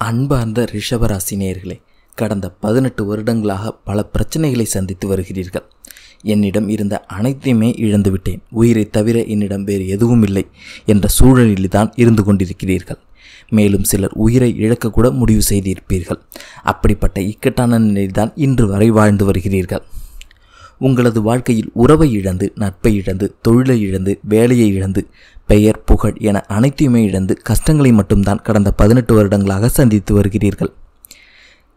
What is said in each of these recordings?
அன்பார்ந்த ரிஷபராசி நேயர்களே கடந்த பதினெட்டு வருடங்களாக பல பிரச்சனைகளை சந்தித்து வருகிறீர்கள். என்னிடம் இருந்த அனைத்தையுமே இழந்துவிட்டேன். உயிரை தவிர என்னிடம் வேறு எதுவும் இல்லை என்ற சூழலில்தான் இருந்து கொண்டிருக்கிறீர்கள். மேலும் சிலர் உயிரை இழக்கக்கூட முடிவு செய்திருப்பீர்கள். அப்படிப்பட்ட இக்கட்டான நிலையில்தான் இன்று வரை வாழ்ந்து வருகிறீர்கள். உங்களது வாழ்க்கையில் உறவை இழந்து நட்பை இழந்து தொழிலை இழந்து வேலையை இழந்து பெயர் புகழ் என அனைத்தையுமே இழந்து கஷ்டங்களை மட்டும்தான் கடந்த பதினெட்டு வருடங்களாக சந்தித்து வருகிறீர்கள்.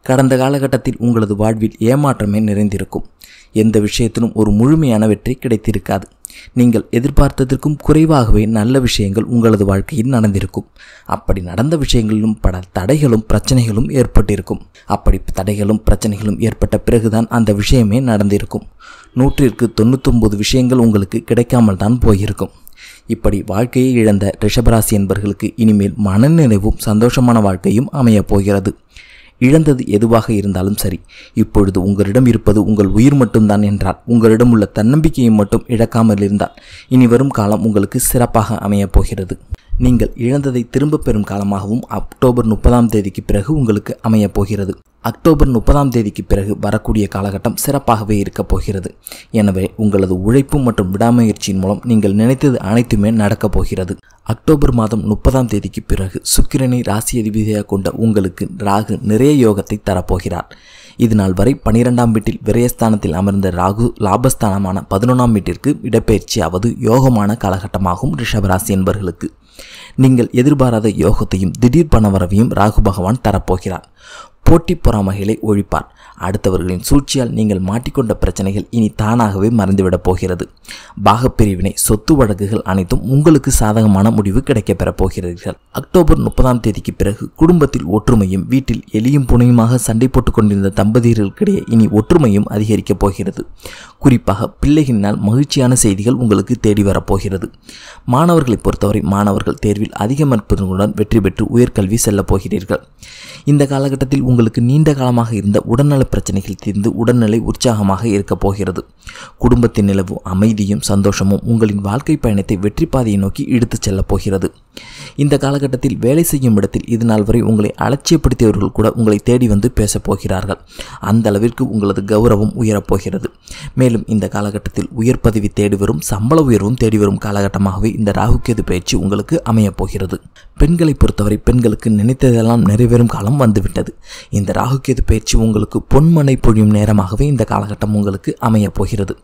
கடந்த காலகட்டத்தில் உங்களது வாழ்வில் ஏமாற்றமே நிறைந்திருக்கும். எந்த விஷயத்திலும் ஒரு முழுமையான வெற்றி கிடைத்திருக்காது. நீங்கள் எதிர்பார்த்ததற்கும் குறைவாகவே நல்ல விஷயங்கள் உங்களது வாழ்க்கையில் நடந்திருக்கும். அப்படி நடந்த விஷயங்களிலும் பல தடைகளும் பிரச்சனைகளும் ஏற்பட்டிருக்கும். அப்படி தடைகளும் பிரச்சனைகளும் ஏற்பட்ட பிறகுதான் அந்த விஷயமே நடந்திருக்கும். நூற்றிற்கு தொண்ணூத்தொம்பது விஷயங்கள் உங்களுக்கு கிடைக்காமல் தான் போயிருக்கும். இப்படி வாழ்க்கையை இழந்த ரிஷபராசி என்பவர்களுக்கு இனிமேல் மனநிறைவும் சந்தோஷமான வாழ்க்கையும் அமையப் போகிறது. இழந்தது எதுவாக இருந்தாலும் சரி. இப்பொழுது உங்களிடம் இருப்பது உங்கள் உயிர் மட்டும்தான் என்றால் உங்களிடம் உள்ள தன்னம்பிக்கையை மட்டும் இழக்காமல் இருந்தால் இனி வரும் காலம் உங்களுக்கு சிறப்பாக அமையப் போகிறது. நீங்கள் இழந்ததை திரும்பப் பெறும் காலமாகவும் அக்டோபர் முப்பதாம் தேதிக்கு பிறகு உங்களுக்கு அமையப் போகிறது. அக்டோபர் முப்பதாம் தேதிக்கு பிறகு வரக்கூடிய காலகட்டம் சிறப்பாகவே இருக்கப் போகிறது. எனவே உங்களது உழைப்பு மற்றும் விடாமுயற்சியின் மூலம் நீங்கள் நினைத்தது அனைத்துமே நடக்கப் போகிறது. அக்டோபர் மாதம் முப்பதாம் தேதிக்கு பிறகு சுக்கிரனை ராசி அதிபதியாக கொண்ட உங்களுக்கு ராகு நிறைய யோகத்தை தரப்போகிறார். இது நாள் வரை பனிரெண்டாம் வீட்டில் விரயஸ்தானத்தில் அமர்ந்த ராகு லாபஸ்தானமான பதினொன்றாம் வீட்டிற்கு இடப்பெயர்ச்சியாவது யோகமான காலகட்டமாகும் ரிஷபராசி என்பவர்களுக்கு நீங்கள் எதிர்பாராத யோகத்தையும் திடீர் பணவரவையும் ராகு பகவான் தரப்போகிறார். போட்டி பொறாமைகளை ஒழிப்பார். அடுத்தவர்களின் சூழ்ச்சியால் நீங்கள் மாட்டிக்கொண்ட பிரச்சனைகள் இனி தானாகவே மறந்துவிடப் போகிறது. பாகப்பிரிவினை சொத்து வழக்குகள் அனைத்தும் உங்களுக்கு சாதகமான முடிவு கிடைக்கப்பெற போகிறீர்கள். அக்டோபர் முப்பதாம் தேதிக்கு பிறகு குடும்பத்தில் ஒற்றுமையும் வீட்டில் எலியும் புனையுமாக சண்டை போட்டுக் கொண்டிருந்த தம்பதியர்களுக்கிடையே இனி ஒற்றுமையும் அதிகரிக்கப் போகிறது. குறிப்பாக பிள்ளைகளினால் மகிழ்ச்சியான செய்திகள் உங்களுக்கு தேடி வரப்போகிறது மாணவர்களை பொறுத்தவரை மாணவர்கள் தேர்வில் அதிக மதிப்பெண்களுடன் வெற்றி பெற்று உயர்கல்வி செல்லப் போகிறீர்கள். இந்த காலகட்டத்தில் உங்களுக்கு நீண்ட காலமாக இருந்த உடல்நல பிரச்சனைகள் தீர்ந்து உடல்நிலை உற்சாகமாக இருக்கப் போகிறது. குடும்பத்தின் நிலவு அமைதியும் சந்தோஷமும் உங்களின் வாழ்க்கை பயணத்தை வெற்றி பாதையை நோக்கி இழுத்துச் செல்லப் போகிறது. இந்த காலகட்டத்தில் வேலை செய்யும் இடத்தில் இது நாள் வரை உங்களை அலட்சியப்படுத்தியவர்கள் கூட உங்களை தேடி வந்து பேசப் போகிறார்கள். அந்த அளவிற்கு உங்களது கௌரவம் உயரப்போகிறது மேலும் இந்த காலகட்டத்தில் உயர் பதவி தேடி வரும் சம்பள உயர்வும் தேடி வரும் காலகட்டமாகவே இந்த ராகுக்கேது பயிற்சி உங்களுக்கு அமையப் போகிறது. பெண்களை பொறுத்தவரை பெண்களுக்கு நினைத்ததெல்லாம் நிறைவேறும் காலம் வந்துவிட்டது. இந்த ராகுகேது பயிற்சி உங்களுக்கு பொன்மனை பொழியும் நேரமாகவே இந்த காலகட்டம் உங்களுக்கு அமையப் போகிறது.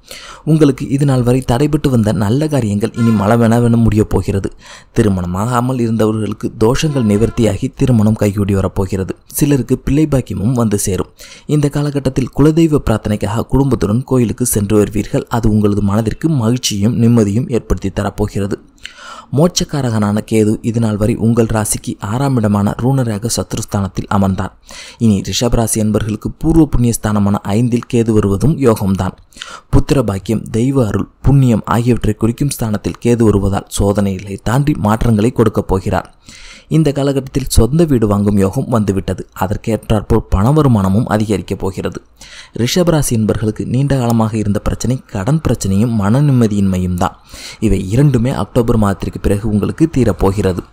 உங்களுக்கு இது நாள் வரை தடைபட்டு வந்த நல்ல காரியங்கள் இனி மலவெனவென முடியப் போகிறது. திருமணமாகாமல் இருந்தவர்களுக்கு தோஷங்கள் நிவர்த்தியாகி திருமணம் கைகூடி வரப்போகிறது. சிலருக்கு பிள்ளை பாக்கியமும் வந்து சேரும். இந்த காலகட்டத்தில் குலதெய்வ பிரார்த்தனைக்காக குடும்பத்துடன் கோயிலுக்கு சென்று வருவீர்கள். அது உங்களது மனதிற்கு மகிழ்ச்சியும் நிம்மதியும் ஏற்படுத்தி தரப்போகிறது. மோட்சக்காரகனான கேது இதுநாள் வரை உங்கள் ராசிக்கு ஆறாம் இடமான ரூணராக சத்ருஸ்தானத்தில் அமர்ந்தார். இனி ரிஷபராசி என்பவர்களுக்கு பூர்வ புண்ணிய ஸ்தானமான ஐந்தில் கேது வருவதும் யோகம்தான். புத்திர பாக்கியம் தெய்வ அருள் புண்ணியம் ஆகியவற்றை குறிக்கும் ஸ்தானத்தில் கேது வருவதால் சோதனைகளை தாண்டி மாற்றங்களை கொடுக்கப் போகிறார். இந்த காலகட்டத்தில் சொந்த வீடு வாங்கும் யோகம் வந்துவிட்டது. அதற்கேற்றாற்போல் பண வருமானமும் அதிகரிக்கப் போகிறது. ரிஷபராசி என்பவர்களுக்கு நீண்ட காலமாக இருந்த பிரச்சனை கடன் பிரச்சனையும் மன நிம்மதியின்மையும் தான். இவை இரண்டுமே அக்டோபர் மாதத்திற்கு பிறகு உங்களுக்கு தீரப்போகிறது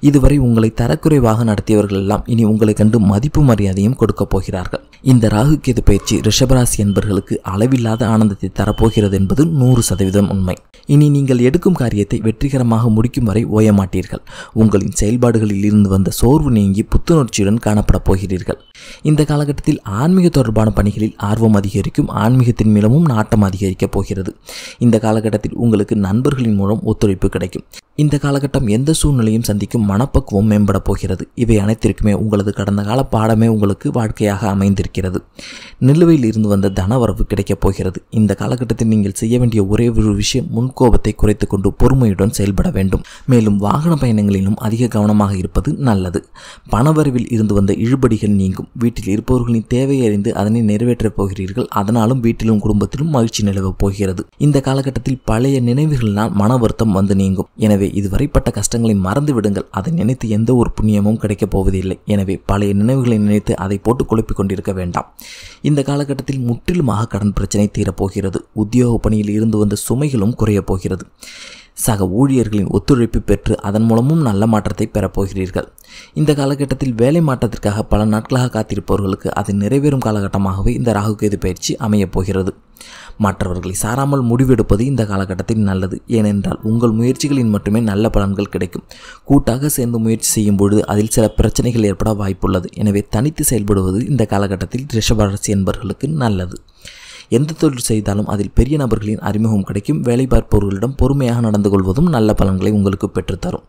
இதுவரை உங்களை தரக்குறைவாக நடத்தியவர்கள் எல்லாம் இனி உங்களை கண்டு மதிப்பு மரியாதையும் கொடுக்கப் போகிறார்கள். இந்த ராகு கேது பயிற்சி ரிஷபராசி என்பர்களுக்கு அளவில்லாத ஆனந்தத்தை தரப்போகிறது என்பது நூறு சதவீதம் உண்மை. இனி நீங்கள் எடுக்கும் காரியத்தை வெற்றிகரமாக முடிக்கும் வரை ஓயமாட்டீர்கள் உங்களின் செயல்பாடுகளில் இருந்து வந்த சோர்வு நீங்கி புத்துணர்ச்சியுடன் காணப்பட போகிறீர்கள். இந்த காலகட்டத்தில் ஆன்மீக தொடர்பான பணிகளில் ஆர்வம் அதிகரிக்கும் ஆன்மீகத்தின் மூலமும் நாட்டம் அதிகரிக்கப் போகிறது. இந்த காலகட்டத்தில் உங்களுக்கு நண்பர்களின் மூலம் ஒத்துழைப்பு கிடைக்கும். இந்த காலகட்டம் எந்த சூழ்நிலையும் சந்திக்கும் மனப்பக்குவம் மேம்பட போகிறது. இவை அனைத்திற்குமே உங்களது கடந்த கால பாடமே உங்களுக்கு வாழ்க்கையாக அமைந்திருக்கிறது. நிலுவையில் இருந்து வந்த தனவரவு கிடைக்கப் போகிறது. இந்த காலகட்டத்தில் நீங்கள் செய்ய வேண்டிய ஒரே ஒரு விஷயம் முன்கோபத்தை குறைத்து கொண்டு பொறுமையுடன் செயல்பட வேண்டும். மேலும் வாகன பயணங்களிலும் அதிக கவனமாக இருப்பது நல்லது. பணவரவில் இருந்து வந்த இழுபடிகள் நீங்கும். வீட்டில் இருப்பவர்களின் தேவையை அறிந்து அதனை நிறைவேற்றப் போகிறீர்கள். அதனாலும் வீட்டிலும் குடும்பத்திலும் மகிழ்ச்சி நிலவப் போகிறது. இந்த காலகட்டத்தில் பழைய நினைவுகளினால் மன வருத்தம் வந்து நீங்கும். எனவே இதுவரைப்பட்ட கஷ்டங்களை மறந்து விடுங்கள். அதை நினைத்து எந்த ஒரு புண்ணியமும் கிடைக்கப் போவதில்லை. எனவே பழைய நினைவுகளை நினைத்து அதை போட்டு குழப்பிக் கொண்டிருக்க வேண்டாம். இந்த காலகட்டத்தில் முற்றிலுமாக கடன் பிரச்சனை தீரப்போகிறது. உத்தியோக பணியில் இருந்து வந்த சுமைகளும் குறையப் போகிறது. சக ஊழியர்களின் ஒத்துழைப்பு பெற்று அதன் மூலமும் நல்ல மாற்றத்தை பெறப்போகிறீர்கள் இந்த காலகட்டத்தில் வேலை மாற்றத்திற்காக பல நாட்களாக காத்திருப்பவர்களுக்கு அது நிறைவேறும் காலகட்டமாகவே இந்த ராகுகேது பயிற்சி அமையப் போகிறது. மற்றவர்களை சாராமல் முடிவெடுப்பது இந்த காலகட்டத்தில் நல்லது. ஏனென்றால் உங்கள் முயற்சிகளின் மட்டுமே நல்ல பலன்கள் கிடைக்கும். கூட்டாக சேர்ந்து முயற்சி செய்யும் பொழுது அதில் சில பிரச்சனைகள் ஏற்பட வாய்ப்புள்ளது. எனவே தனித்து செயல்படுவது இந்த காலகட்டத்தில் ரிஷபராசி என்பவர்களுக்கு நல்லது. எந்த தொழில் செய்தாலும் அதில் பெரிய நபர்களின் அறிமுகம் கிடைக்கும். வேலை பார்ப்பவர்களிடம் பொறுமையாக நடந்து கொள்வதும் நல்ல பலன்களை உங்களுக்கு பெற்றுத்தரும்.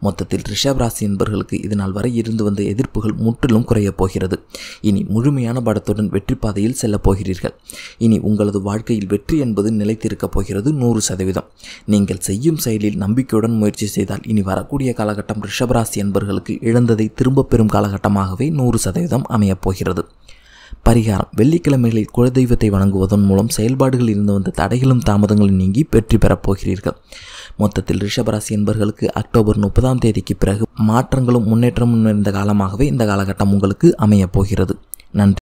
மொத்தத்தில் ரிஷப் ராசி என்பவர்களுக்கு இதனால் வரை இருந்து வந்த எதிர்ப்புகள் முற்றிலும் குறையப் போகிறது. இனி முழுமையான படத்துடன் வெற்றி பாதையில் செல்லப் போகிறீர்கள். இனி உங்களது வாழ்க்கையில் வெற்றி என்பது நிலைத்திருக்கப் போகிறது நூறு சதவீதம். நீங்கள் செய்யும் செயலில் நம்பிக்கையுடன் முயற்சி செய்தால் இனி வரக்கூடிய காலகட்டம் ரிஷபராசி என்பவர்களுக்கு இழந்ததை திரும்பப் பெறும் காலகட்டமாகவே நூறு சதவீதம் அமையப் போகிறது. பரிகாரம். வெள்ளிக்கிழமைகளில் குலதெய்வத்தை வணங்குவதன் மூலம் செயல்பாடுகளில் இருந்து வந்த தடைகளும் தாமதங்களும் நீங்கி வெற்றி பெறப் போகிறீர்கள். மொத்தத்தில் ரிஷபராசி என்பவர்களுக்கு அக்டோபர் முப்பதாம் தேதிக்கு பிறகு மாற்றங்களும் முன்னேற்றமும் நிறைந்த காலமாகவே இந்த காலகட்டம் உங்களுக்கு அமையப் போகிறது. நன்றி.